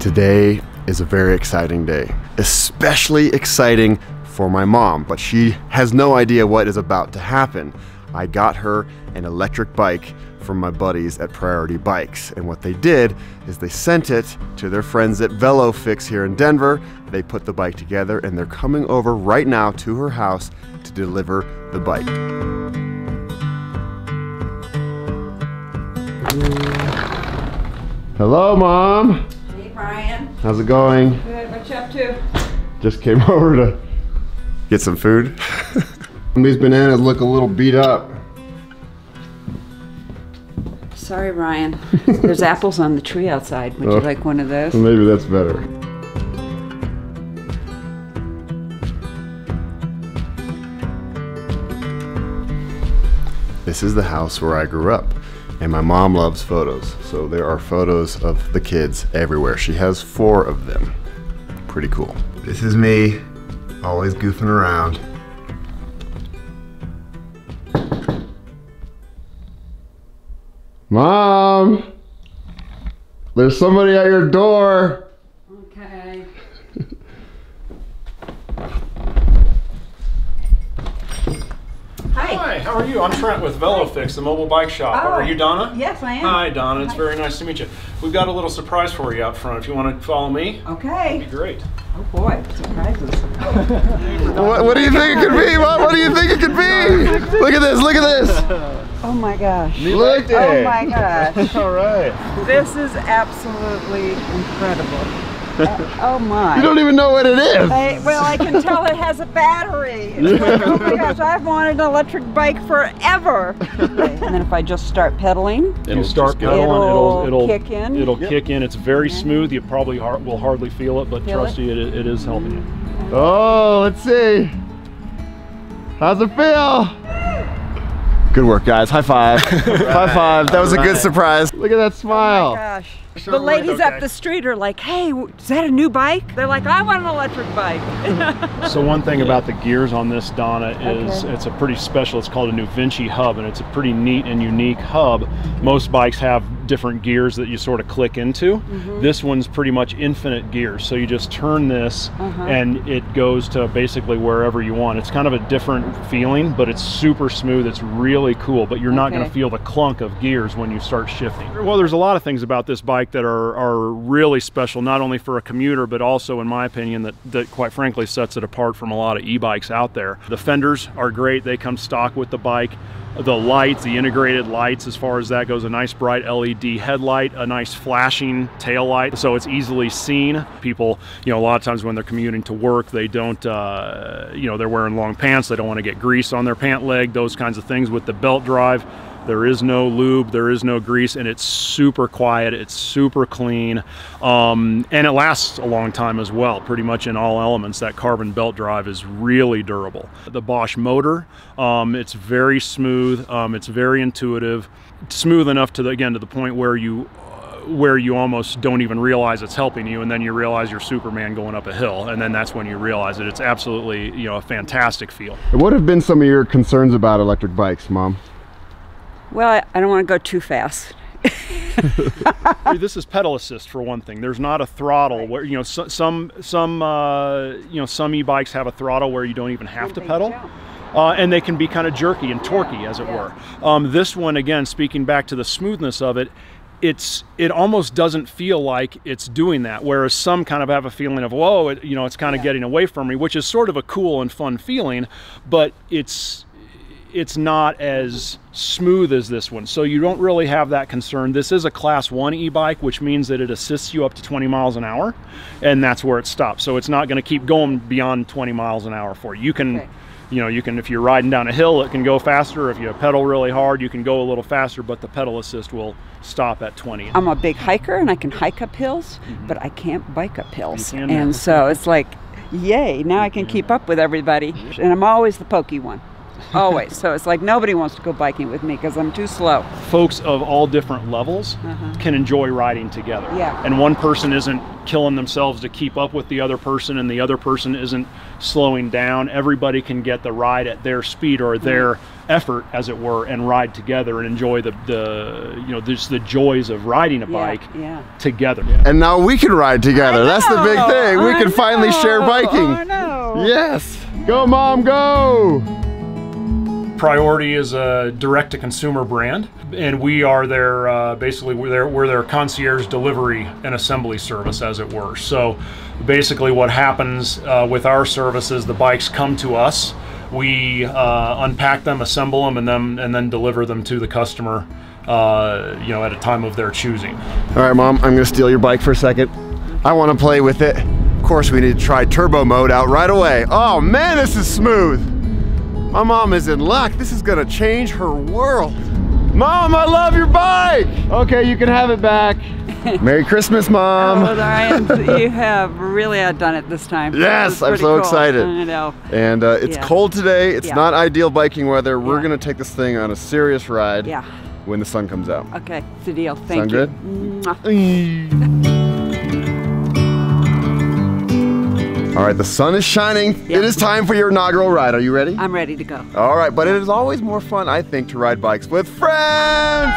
Today is a very exciting day, especially exciting for my mom, but she has no idea what is about to happen. I got her an electric bike from my buddies at Priority Bikes, and what they did is they sent it to their friends at VeloFix here in Denver. They put the bike together and they're coming over right now to her house to deliver the bike. Hello, Mom. Hey, Ryan. How's it going? Good. What you up to? Just came over to get some food. These bananas look a little beat up. Sorry, Ryan. There's apples on the tree outside. Would Oh. you like one of those? Maybe that's better. This is the house where I grew up, and my mom loves photos. So there are photos of the kids everywhere. She has four of them. Pretty cool. This is me, always goofing around. Mom! There's somebody at your door. Okay. Hi. Hi, how are you? I'm Trent with VeloFix, the mobile bike shop. Oh. Are you Donna? Yes, I am. Hi, Donna. It's Hi. very nice to meet you. We've got a little surprise for you out front. If you want to follow me, Okay. great. Oh boy, surprises. What, what do you think it could be, Mom? What do you think it could be? Look at this, look at this. Oh my gosh. Look oh, at it. Oh my gosh. All right. This is absolutely incredible. Uh, oh my. You don't even know what it is. I, well, I can tell it has a battery. It's like, oh my gosh, I've wanted an electric bike forever. and then if I just start pedaling, You start pedaling, it'll, It'll it'll kick in? It'll kick in. It's very smooth. You probably har- will hardly feel it, but Feel trust it? you, it, it is helping you. Oh, let's see. How's it feel? Good work, guys. High five. High five. That was a good surprise. Look at that smile. Oh my gosh. Sure the ladies okay. up the street are like, hey, is that a new bike? They're like, I want an electric bike. So one thing about the gears on this Donna is Okay. it's a pretty special. It's called a NuVinci hub, and it's a pretty neat and unique hub. Most bikes have different gears that you sort of click into. Mm-hmm. This one's pretty much infinite gears. So you just turn this, Uh-huh. and it goes to basically wherever you want. It's kind of a different feeling, but it's super smooth. It's really cool. But you're not going to feel the clunk of gears when you start shifting. Well, there's a lot of things about this bike that are are really special, not only for a commuter, but also, in my opinion, that that quite frankly sets it apart from a lot of e-bikes out there. The fenders are great; they come stock with the bike. The lights, the integrated lights, as far as that goes, a nice bright LED headlight, a nice flashing tail light, so it's easily seen. People, you know, a lot of times when they're commuting to work, they don't, uh, you know, they're wearing long pants, they don't want to get grease on their pant leg, those kinds of things. With the belt drive, there is no lube, there is no grease, and it's super quiet. It's super clean, um, and it lasts a long time as well. Pretty much in all elements, that carbon belt drive is really durable. The Bosch motor, um, it's very smooth. Um, it's very intuitive, smooth enough to the, again to the point where you where you almost don't even realize it's helping you and then you realize you're superman going up a hill and then that's when you realize it it's absolutely you know a fantastic feel What have been some of your concerns about electric bikes, Mom? Well, I, don't want to go too fast. this is pedal assist for one thing. There's not a throttle where you know so, some some uh, you know some e-bikes have a throttle where you don't even have to pedal. Uh, and they can be kind of jerky and torquey, as it were. Um, this one, again, speaking back to the smoothness of it, it's it almost doesn't feel like it's doing that. Whereas some kind of have a feeling of whoa, it, you know, it's kind of Yeah. getting away from me, which is sort of a cool and fun feeling, but it's it's not as smooth as this one. So you don't really have that concern. This is a class one e-bike, which means that it assists you up to 20 miles an hour, and that's where it stops. So it's not going to keep going beyond 20 miles an hour for you. You can, Okay. you know, you can if you're riding down a hill, it can go faster. If you pedal really hard, you can go a little faster, but the pedal assist will stop at 20. I'm a big hiker and I can hike up hills, mm-hmm. but I can't bike up hills. You can now. and so it's like, yay, now I can keep up with everybody. And I'm always the pokey one. Always. so it's like nobody wants to go biking with me because I'm too slow. Folks of all different levels Uh-huh. can enjoy riding together. Yeah. And one person isn't killing themselves to keep up with the other person, and the other person isn't slowing down. Everybody can get the ride at their speed or their effort, as it were, and ride together and enjoy the, the you know just the joys of riding a Yeah, bike yeah. together. And now we can ride together. That's the big thing. We I can finally share biking. I know. Yes. Go, mom, go. Priority is a direct-to-consumer brand, and we are their uh, basically we're their, we're their concierge delivery and assembly service, as it were. So, basically, what happens uh, with our services, the bikes come to us, we uh, unpack them, assemble them, and then and then deliver them to the customer. Uh, you know, at a time of their choosing. All right, mom, I'm gonna steal your bike for a second. I wanna play with it. Of course, we need to try turbo mode out right away. Oh man, this is smooth. My mom is in luck. This is gonna change her world. Mom, I love your bike. Okay, you can have it back. Merry Christmas, mom. Oh, Ryan, you have really outdone it this time. Yes, I'm so cool. excited. I know. And uh, it's Yeah. cold today. It's Yeah. not ideal biking weather. We're Yeah. gonna take this thing on a serious ride Yeah. when the sun comes out. Okay, it's a deal. Thank Sound you. good? All right, the sun is shining. Yeah. It is time for your inaugural ride. Are you ready? I'm ready to go. All right, but it is always more fun, I think, to ride bikes with friends.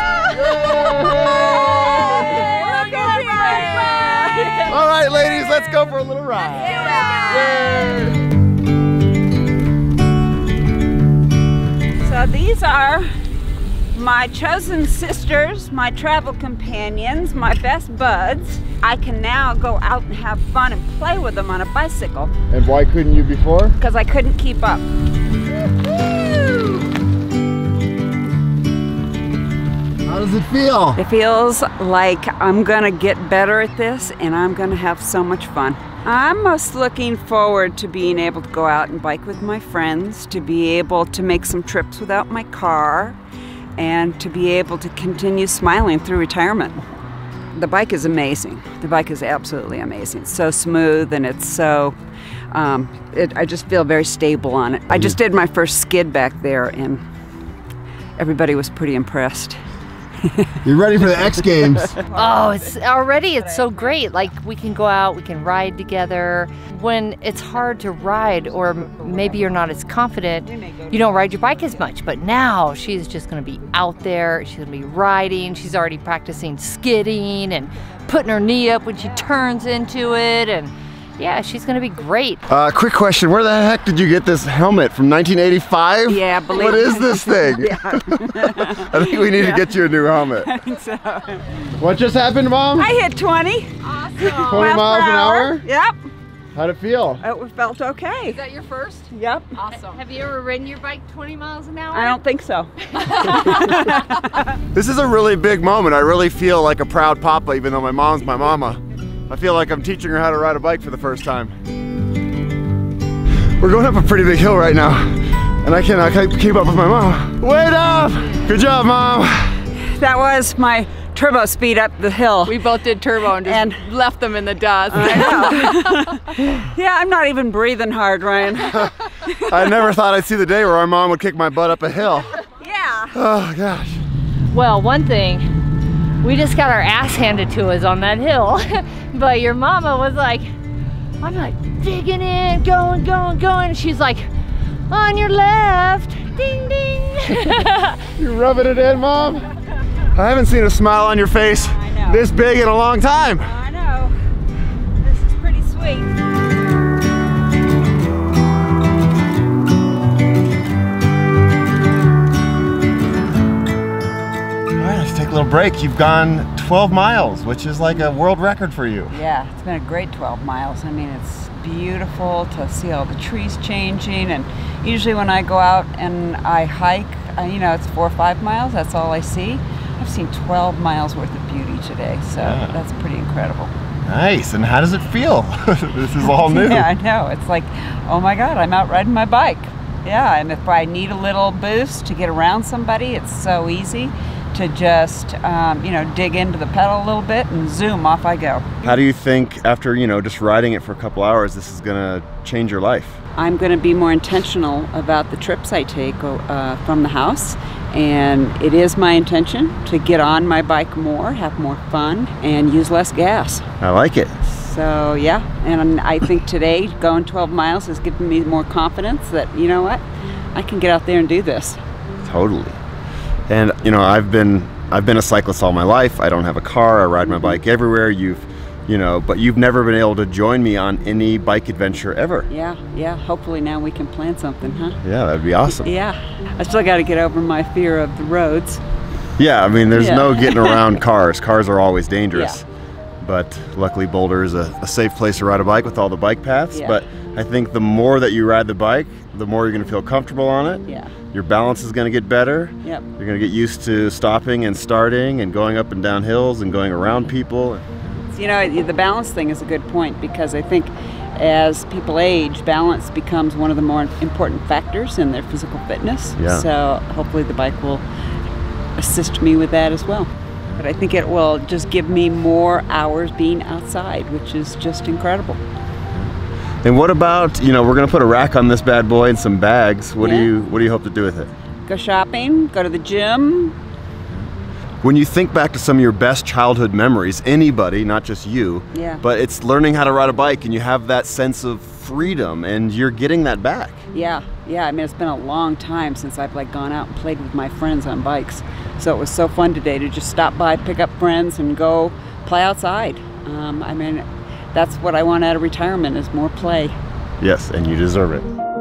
All right, ladies, let's go for a little ride. Yay. So these are my chosen sisters, my travel companions, my best buds. I can now go out and have fun and play with them on a bicycle And why couldn't you before? because I couldn't keep up. How does it feel? It feels like I'm gonna get better at this and I'm gonna have so much fun. I'm most looking forward to being able to go out and bike with my friends, to be able to make some trips without my car, and to be able to continue smiling through retirement. The bike is amazing. The bike is absolutely amazing. It's so smooth and it's so, um, it, I just feel very stable on it. I just did my first skid back there and everybody was pretty impressed. You ready for the X Games? Oh, it's already it's so great. Like we can go out, we can ride together. When it's hard to ride or maybe you're not as confident, you don't ride your bike as much. But now she's just going to be out there. She's going to be riding. She's already practicing skidding and putting her knee up when she turns into it and yeah, she's going to be great. Uh, quick question: Where the heck did you get this helmet from 1985? Yeah, believe What is this thing? I think we need to get you a new helmet. so, What just happened, Mom? I hit 20. Awesome. 20 miles miles per an hour? Yep. How'd it feel? It felt okay. Is that your first? Yep. Awesome. Have you ever ridden your bike 20 miles an hour? I don't think so. This is a really big moment. I really feel like a proud papa, even though my mom's my mama. I feel like I'm teaching her how to ride a bike for the first time. We're going up a pretty big hill right now, and I cannot keep- keep up with my mom. Wait up! Good job, mom. That was my turbo speed up the hill. We both did turbo and just And- left them in the dust. yeah, I'm not even breathing hard, Ryan. I never thought I'd see the day where our mom would kick my butt up a hill. yeah. Oh gosh. Well, one thing, we just got our ass handed to us on that hill. but your mama was like, I'm like digging in, going, going, going. And she's like, on your left, ding, ding. You're rubbing it in, mom? I haven't seen a smile on your face this big in a long time. I know. This is pretty sweet. Little break. You've gone 12 miles, which is like a world record for you. Yeah, it's been a great 12 miles. I mean, it's beautiful to see all the trees changing. And usually when I go out and I hike, uh, you know, it's four or five miles, that's all I see. I've seen 12 miles worth of beauty today, so Yeah. that's pretty incredible. Nice. And how does it feel? this is all new. Yeah, I know. It's like, oh my God, I'm out riding my bike. Yeah, and if I need a little boost to get around somebody, it's so easy to just, um, you know, dig into the pedal a little bit and zoom, off I go. How do you think after, you know, just riding it for a couple hours, this is gonna change your life? I'm going to be more intentional about the trips I take uh, from the house. And it is my intention to get on my bike more, have more fun, and use less gas. I like it. So, yeah, and I think today going 12 miles has given me more confidence that, you know what, I can get out there and do this. Totally. And you know, I've been I've been a cyclist all my life. I don't have a car. I ride my mm-hmm. bike everywhere. You've you know, but you've never been able to join me on any bike adventure ever. Yeah, yeah. Hopefully now we can plan something, huh? Yeah, that'd be awesome. Yeah. I still got to get over my fear of the roads. Yeah, I mean, there's Yeah. no getting around cars. Cars are always dangerous. Yeah. But luckily, Boulder is a, a safe place to ride a bike with all the bike paths. Yeah. But I think the more that you ride the bike, the more you're going to feel comfortable on it. Yeah. Your balance is going to get better. Yep. You're going to get used to stopping and starting and going up and down hills and going around people. You know, the balance thing is a good point because I think as people age, balance becomes one of the more important factors in their physical fitness. Yeah. So hopefully the bike will assist me with that as well. But I think it will just give me more hours being outside, which is just incredible. And what about, you know, we're going to put a rack on this bad boy and some bags. What Yeah. do you what do you hope to do with it? Go shopping, go to the gym. When you think back to some of your best childhood memories, anybody, not just you, Yeah. but it's learning how to ride a bike and you have that sense of freedom and you're getting that back. Yeah, yeah. I mean, it's been a long time since I've like gone out and played with my friends on bikes. So it was so fun today to just stop by, pick up friends, and go play outside. Um, I mean, that's what I want out of retirement is more play. Yes, and you deserve it.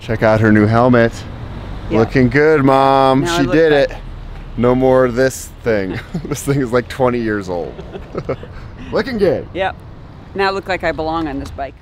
Check out her new helmet. Yeah. Looking good, mom. Now she did back. it. No more this thing. this thing is like 20 years old. Looking good. Yep. Now I look like I belong on this bike.